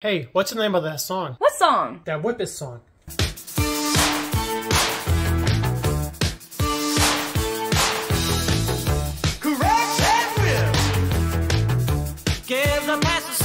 Hey, what's the name of that song? What song? That Whip song. Correct and whip. Give the masses